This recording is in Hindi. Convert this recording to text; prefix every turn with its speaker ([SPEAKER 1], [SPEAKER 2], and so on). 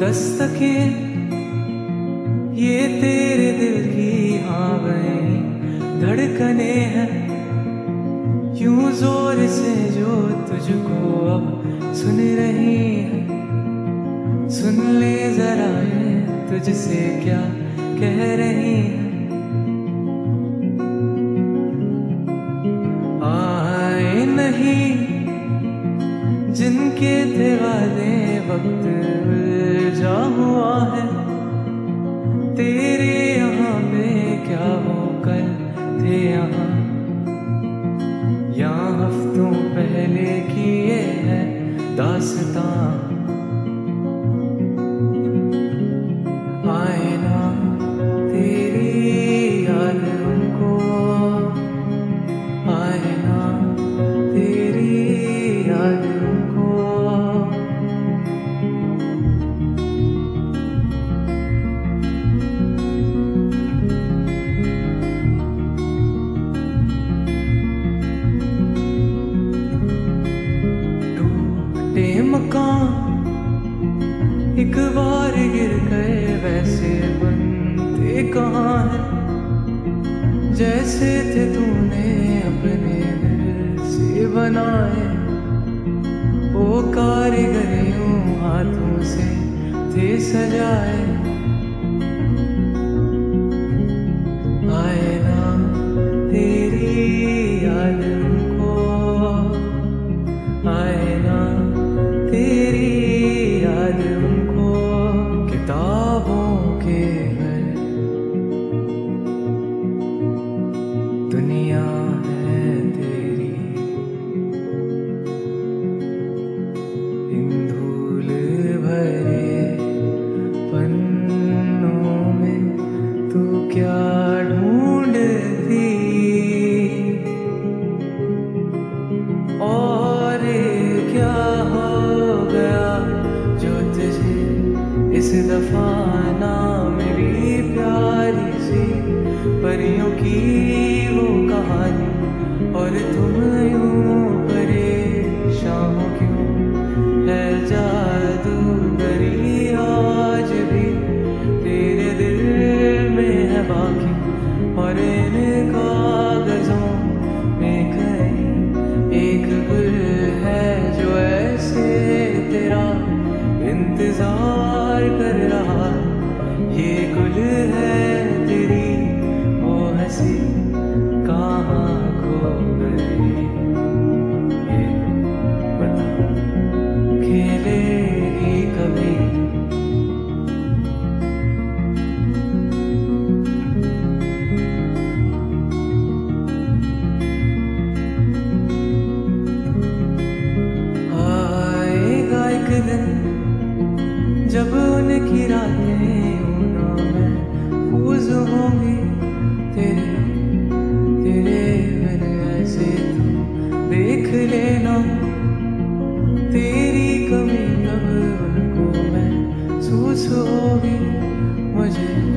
[SPEAKER 1] धड़के ये तेरे दिल की हाँ वही धड़कने हैं यूँ ज़ोर से जो तुझको अब सुन रही है? सुन ले जरा ये तुझसे क्या कह रही है? आए नहीं, जिनके थे वादे वक्त हुआ है? तेरे यहाँ पे क्या वो कल थे यहाँ? यहाँ हफ्तों पहले की ये है दास्तां जैसे थे तूने अपने दिल से बनाए। वो कारीगरियों हाथों से थे सजाए। क्या ढूंढती? और क्या हो गया जो तुझे इस दफ़ा ना मिली प्यारी सी? परियों की वो कहानी और तुम मरने का लेना। तेरी कमी खबर को मैं सूझोगी मुझे